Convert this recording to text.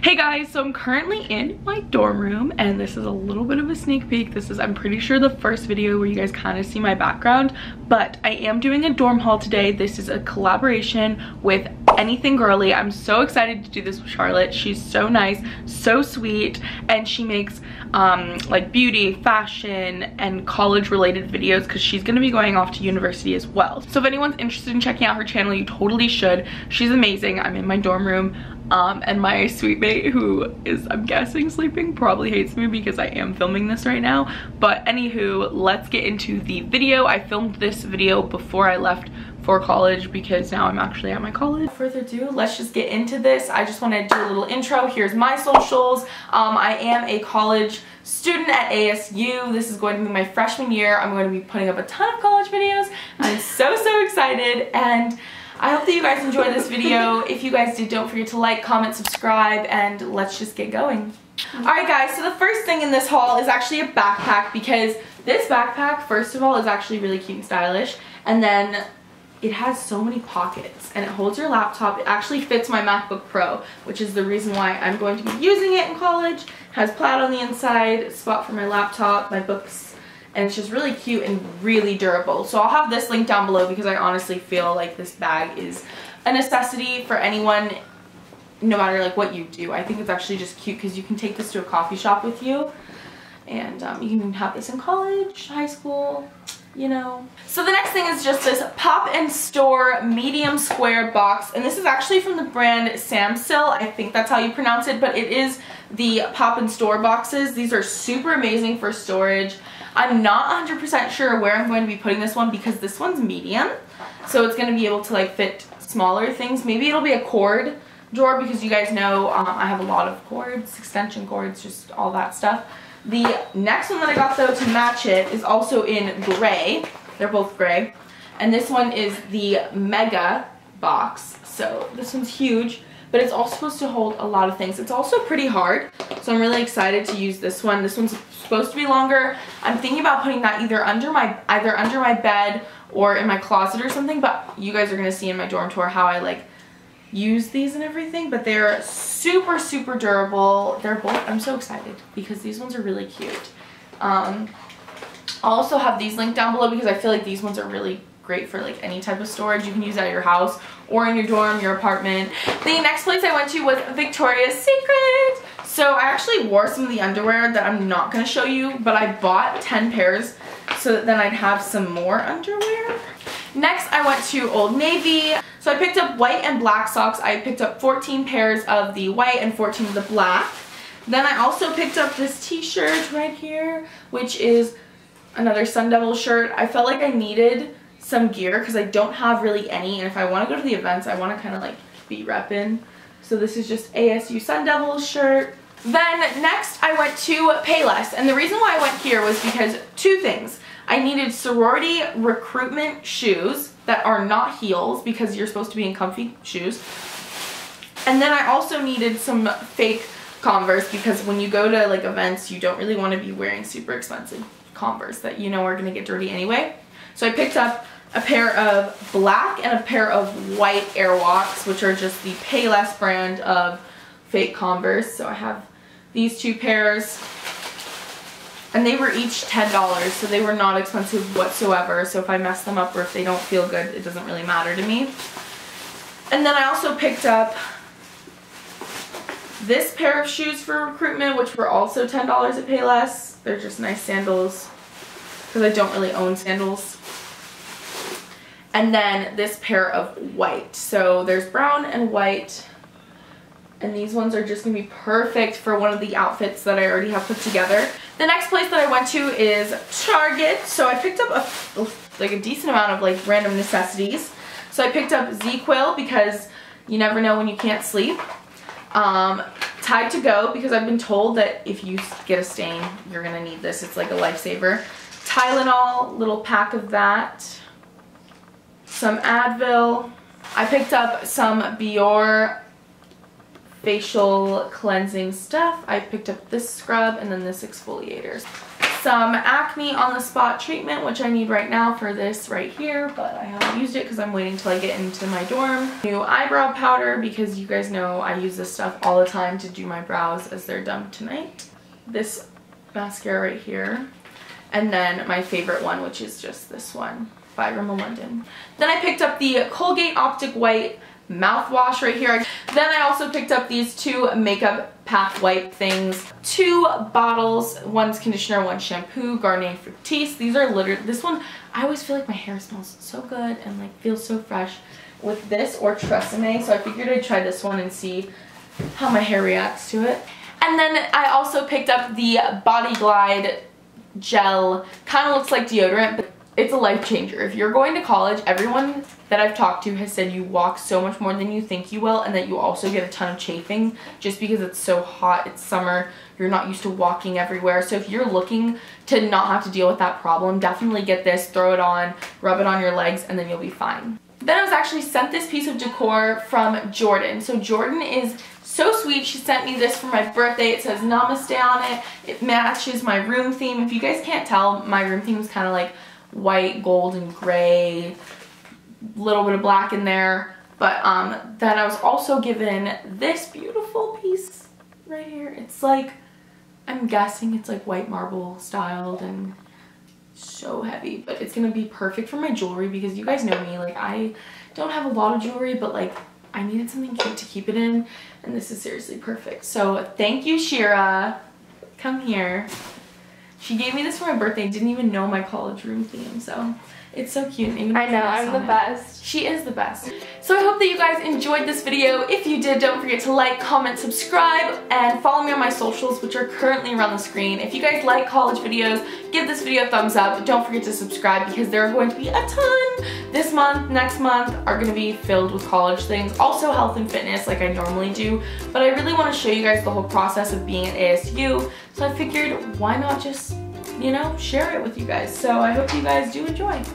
Hey guys, so I'm currently in my dorm room and this is a little bit of a sneak peek. This is, I'm pretty sure the first video where you guys kind of see my background, but I am doing a dorm haul today. This is a collaboration with Anything Girly. I'm so excited to do this with Charlotte. She's so nice, so sweet, and she makes um, like beauty, fashion, and college related videos because she's gonna be going off to university as well. So if anyone's interested in checking out her channel, you totally should. She's amazing. I'm in my dorm room. Um, and my suite mate who is I'm guessing sleeping probably hates me because I am filming this right now but anywho let's get into the video I filmed this video before I left for college because now I'm actually at my college. Further ado, let's just get into this. I just want to do a little intro. Here's my socials. Um, I am a college student at ASU. This is going to be my freshman year. I'm going to be putting up a ton of college videos. I'm so, so excited and I hope that you guys enjoyed this video. If you guys did, don't forget to like, comment, subscribe, and let's just get going. Alright guys, so the first thing in this haul is actually a backpack because this backpack, first of all, is actually really cute and stylish. And then it has so many pockets and it holds your laptop. It actually fits my MacBook Pro, which is the reason why I'm going to be using it in college. It has plaid on the inside, spot for my laptop, my books and it's just really cute and really durable. So I'll have this link down below because I honestly feel like this bag is a necessity for anyone no matter like what you do. I think it's actually just cute because you can take this to a coffee shop with you and um, you can have this in college, high school, you know. So the next thing is just this Pop and Store medium square box and this is actually from the brand Samsill. I think that's how you pronounce it but it is the Pop and Store boxes. These are super amazing for storage. I'm not 100% sure where I'm going to be putting this one because this one's medium. So it's going to be able to like fit smaller things. Maybe it'll be a cord drawer because you guys know um, I have a lot of cords, extension cords, just all that stuff. The next one that I got though to match it is also in gray. They're both gray. And this one is the Mega box. So this one's huge but it's also supposed to hold a lot of things. It's also pretty hard, so I'm really excited to use this one. This one's supposed to be longer. I'm thinking about putting that either under my either under my bed or in my closet or something, but you guys are gonna see in my dorm tour how I like use these and everything, but they're super, super durable. They're both, I'm so excited because these ones are really cute. Um, I'll also have these linked down below because I feel like these ones are really great for like any type of storage you can use at your house or in your dorm, your apartment. The next place I went to was Victoria's Secret. So I actually wore some of the underwear that I'm not going to show you, but I bought 10 pairs so that then I'd have some more underwear. Next, I went to Old Navy. So I picked up white and black socks. I picked up 14 pairs of the white and 14 of the black. Then I also picked up this t-shirt right here, which is another Sun Devil shirt. I felt like I needed some gear because I don't have really any and if I want to go to the events I want to kind of like be repping. So this is just ASU Sun Devil shirt. Then next I went to Payless and the reason why I went here was because two things. I needed sorority recruitment shoes that are not heels because you're supposed to be in comfy shoes. And then I also needed some fake Converse because when you go to like events you don't really want to be wearing super expensive Converse that you know are going to get dirty anyway. So I picked up a pair of black and a pair of white Airwalks, which are just the Payless brand of fake Converse. So I have these two pairs and they were each $10 so they were not expensive whatsoever so if I mess them up or if they don't feel good it doesn't really matter to me and then I also picked up this pair of shoes for recruitment which were also $10 at Payless they're just nice sandals because I don't really own sandals and then this pair of white. So there's brown and white. And these ones are just going to be perfect for one of the outfits that I already have put together. The next place that I went to is Target. So I picked up a, like a decent amount of like random necessities. So I picked up ZzzQuil because you never know when you can't sleep. Um, Tide to Go because I've been told that if you get a stain, you're going to need this. It's like a lifesaver. Tylenol, little pack of that some Advil. I picked up some Biore facial cleansing stuff. I picked up this scrub and then this exfoliator. some Acne on the spot treatment, which I need right now for this right here, but I haven't used it because I'm waiting till I get into my dorm. New eyebrow powder because you guys know I use this stuff all the time to do my brows as they're done tonight. This mascara right here. And then my favorite one, which is just this one by Rimmel London. Then I picked up the Colgate Optic White mouthwash right here. Then I also picked up these two makeup pack wipe things. Two bottles, one's conditioner, one shampoo, Garnier Fructis. These are literally, this one, I always feel like my hair smells so good and like feels so fresh with this or Tresemme. So I figured I'd try this one and see how my hair reacts to it. And then I also picked up the Body Glide gel. Kind of looks like deodorant, but it's a life changer. If you're going to college, everyone that I've talked to has said you walk so much more than you think you will and that you also get a ton of chafing just because it's so hot, it's summer, you're not used to walking everywhere. So if you're looking to not have to deal with that problem, definitely get this, throw it on, rub it on your legs, and then you'll be fine. Then I was actually sent this piece of decor from Jordan. So Jordan is so sweet. She sent me this for my birthday. It says Namaste on it. It matches my room theme. If you guys can't tell, my room theme is kind of like white, gold, and gray. Little bit of black in there. But um, then I was also given this beautiful piece right here. It's like, I'm guessing it's like white marble styled and so heavy. But it's going to be perfect for my jewelry because you guys know me. Like, I don't have a lot of jewelry, but like I needed something cute to keep it in and this is seriously perfect. So thank you Shira. Come here. She gave me this for my birthday. Didn't even know my college room theme. So it's so cute. I know, I'm the it. best. She is the best. So I hope that you guys enjoyed this video. If you did, don't forget to like, comment, subscribe, and follow me on my socials, which are currently around the screen. If you guys like college videos, give this video a thumbs up. Don't forget to subscribe because there are going to be a ton this month, next month are going to be filled with college things. Also health and fitness like I normally do. But I really want to show you guys the whole process of being at ASU. So I figured why not just, you know, share it with you guys. So I hope you guys do enjoy.